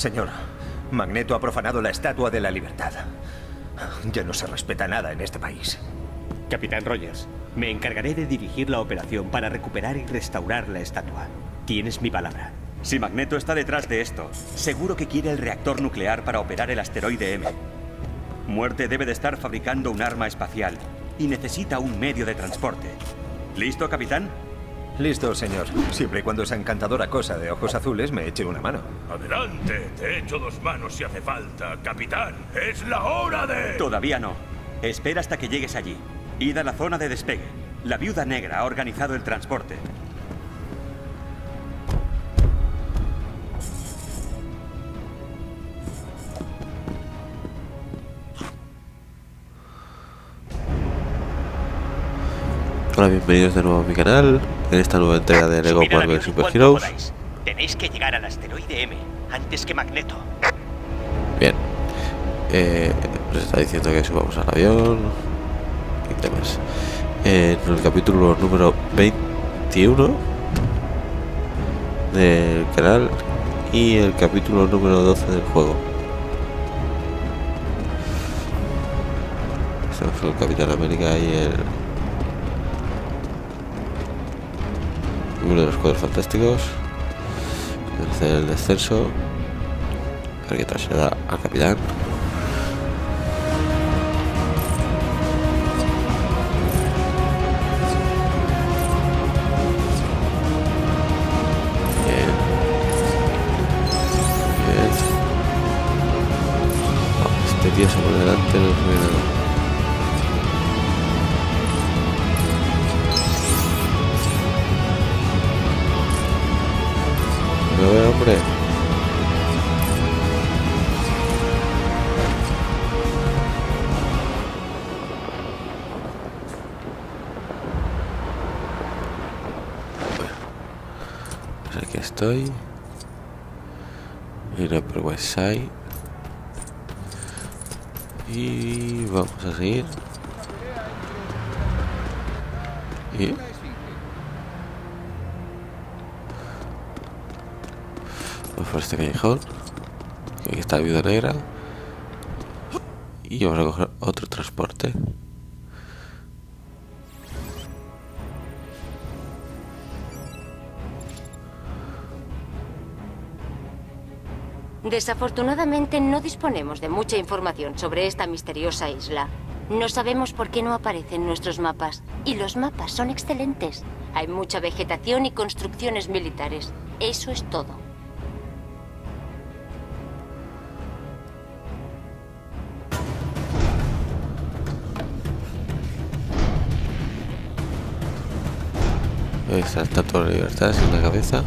Señor, Magneto ha profanado la Estatua de la Libertad. Ya no se respeta nada en este país. Capitán Rogers, me encargaré de dirigir la operación para recuperar y restaurar la estatua. Tienes mi palabra. Si Magneto está detrás de esto, seguro que quiere el reactor nuclear para operar el asteroide M. Muerte debe de estar fabricando un arma espacial y necesita un medio de transporte. ¿Listo, capitán? Listo, señor. Siempre y cuando esa encantadora cosa de ojos azules me eche una mano. Adelante, te echo dos manos si hace falta, capitán. Es la hora de... Todavía no. Espera hasta que llegues allí. Id a la zona de despegue. La viuda negra ha organizado el transporte. Hola, bienvenidos de nuevo a mi canal, en esta nueva entrega de Lego Marvel Super Heroes. Tenéis que llegar al asteroide M antes que Magneto. Bien, eh, nos está diciendo que subamos al avión y demás. En el capítulo número 21 del canal y el capítulo número 12 del juego. Estamos con el Capitán América y el de los cuadros fantásticos. Hacer el descenso. A ver qué tal se da al capitán. Estoy. En Upper West Side. Y vamos a seguir. Y Vamos por este callejón. Aquí está la viuda negra. Y vamos a coger otro transporte. Desafortunadamente no disponemos de mucha información sobre esta misteriosa isla. No sabemos por qué no aparece en nuestros mapas. Y los mapas son excelentes. Hay mucha vegetación y construcciones militares. Eso es todo. El Estatua de Libertad en la cabeza.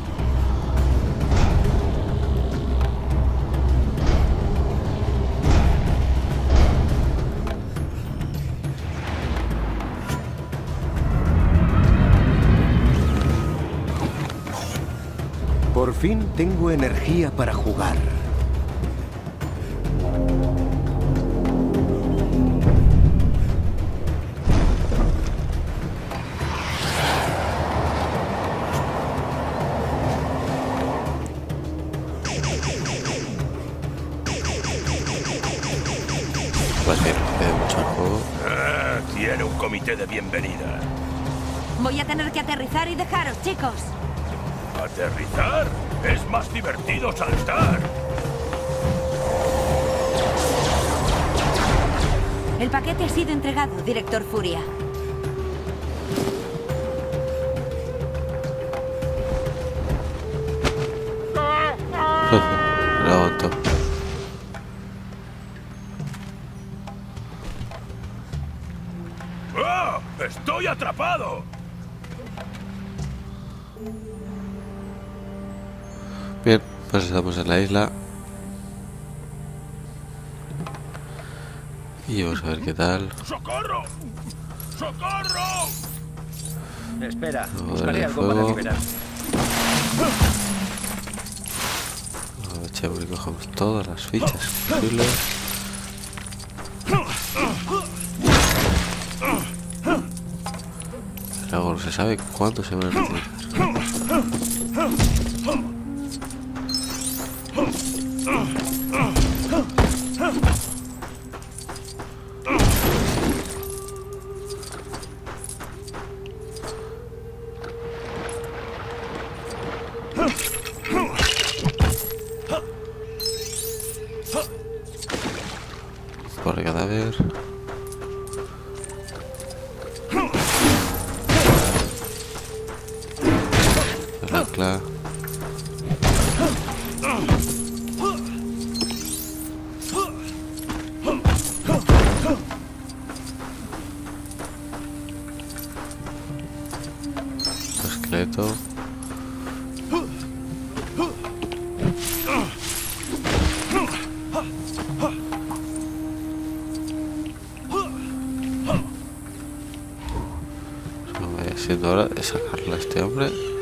Por fin tengo energía para jugar. Saltar. El paquete ha sido entregado, director Furia. Lo. ¡Ah! ¡Estoy atrapado! Pues estamos en la isla. Y vamos a ver qué tal. ¡Socorro! ¡Socorro! Espera, buscaré algo para fuego. liberar. A ver, chévere, cogemos todas las fichas posibles. Luego no se sabe cuánto se van a necesitar. klar. Das glebt. Siendo ahora de sacarla a este hombre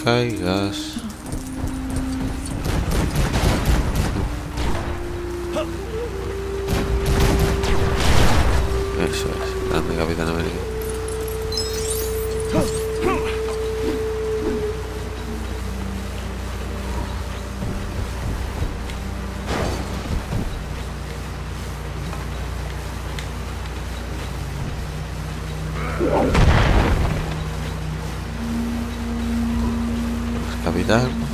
Okay, guys. cavidad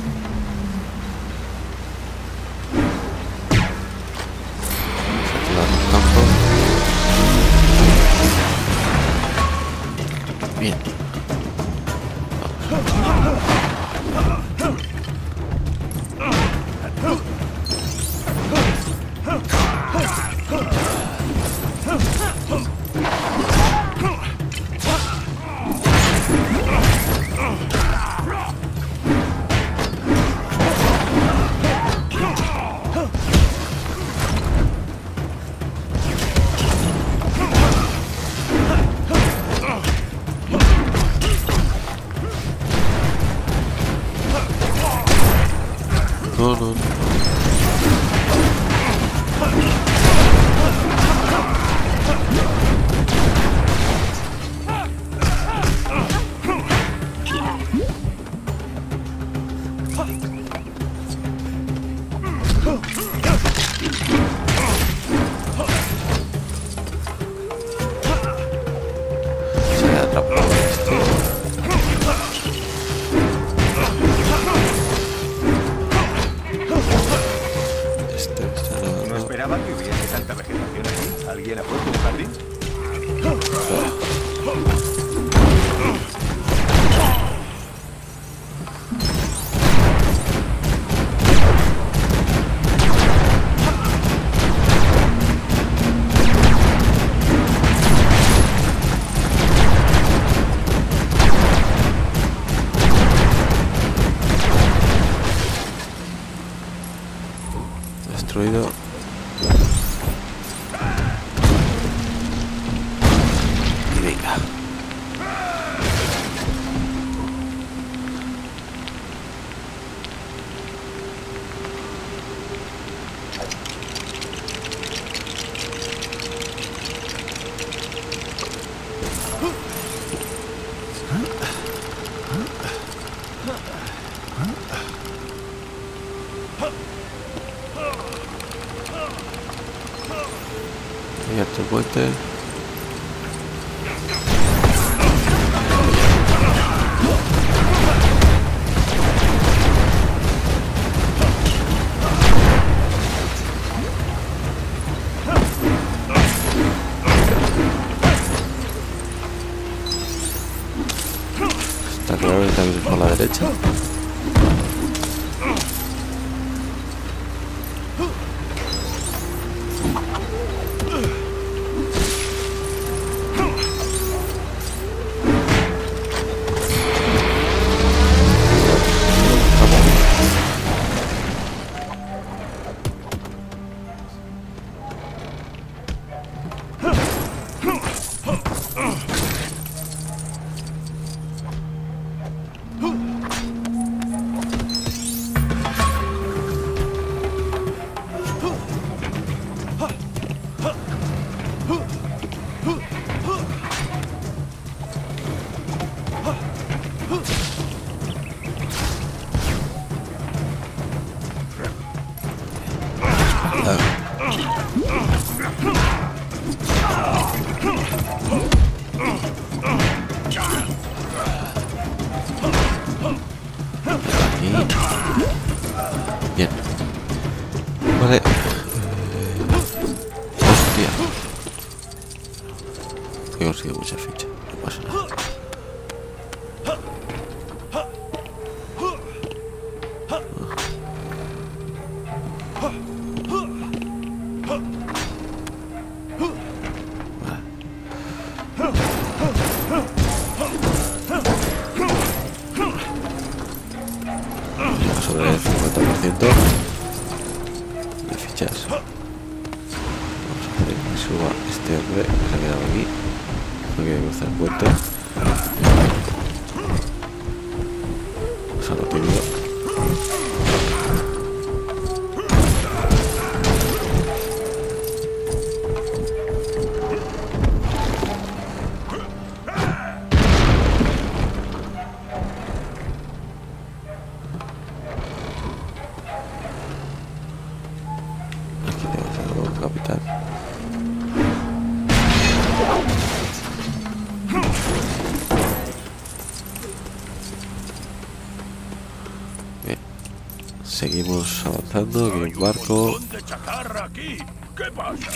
Yeah. Eh, Hostia. Suba este hombre que se ha quedado aquí. No quiere cruzar el Seguimos avanzando. Hay un barco. aquí. ¿Qué pasa?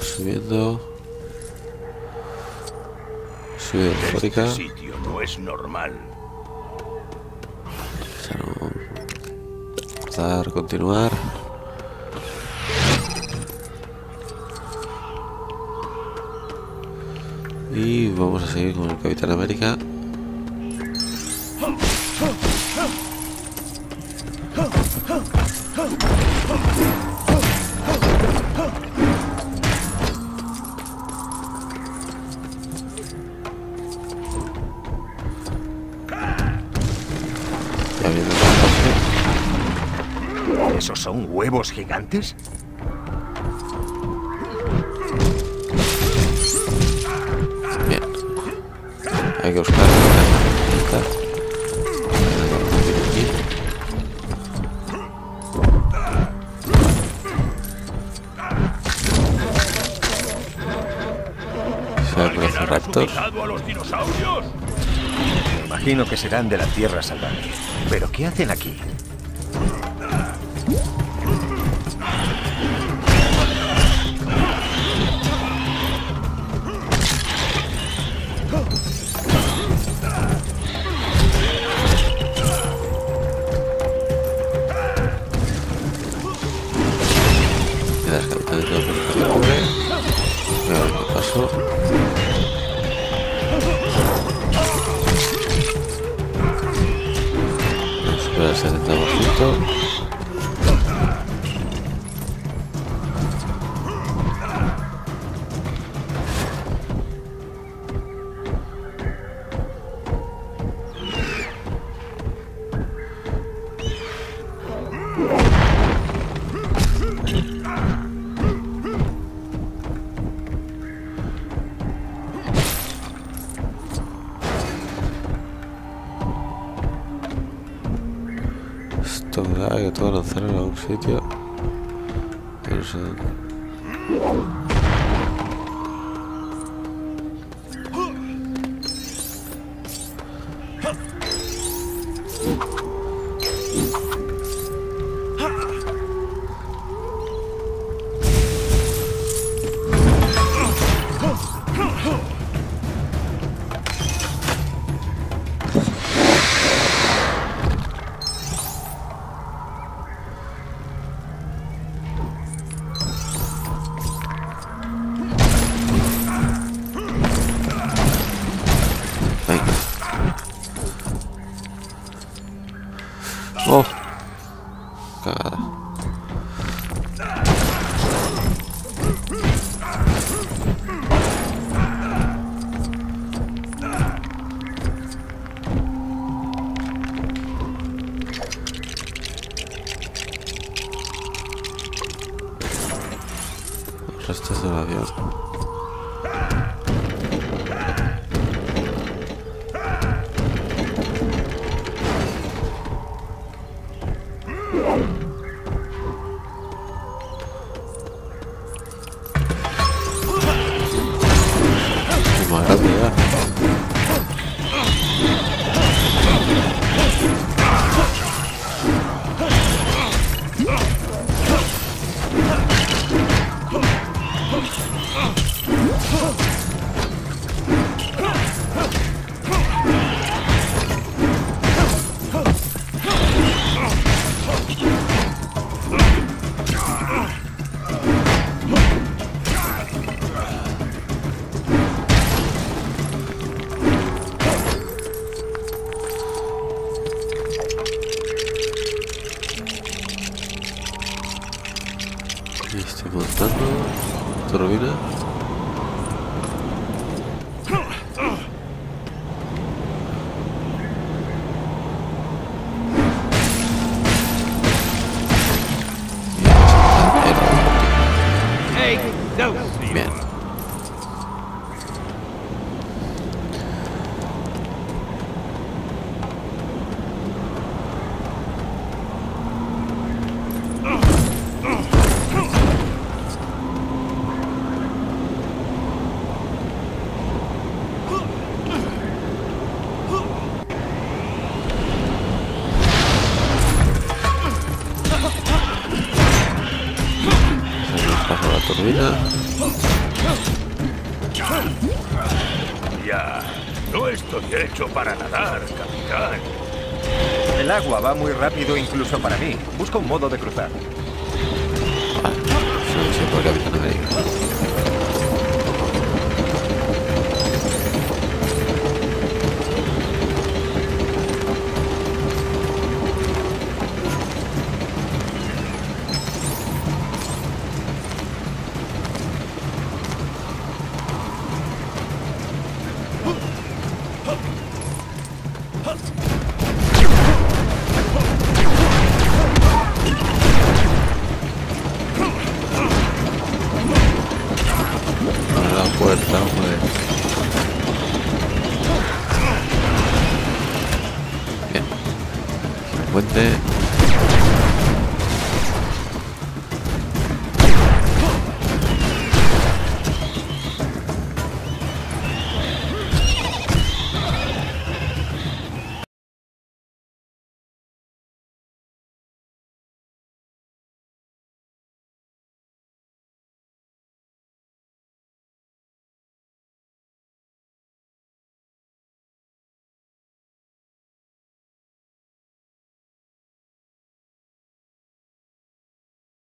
Subiendo. Sube. Este sitio no es normal. Continuar. Y vamos a seguir con el Capitán América. Huevos gigantes? Bien. Hay que buscar. ¿Has a los dinosaurios? Imagino que serán de la Tierra Salvaje. ¿Pero qué hacen aquí? Queda escalando todo por el cubre. Voy a ver qué pasó. Vamos a superar el 70%. το μιλάει για το αν θέλω να ψήφια. Τέλο para nadar, capitán. El agua va muy rápido incluso para mí. Busca un modo de cruzar. with it.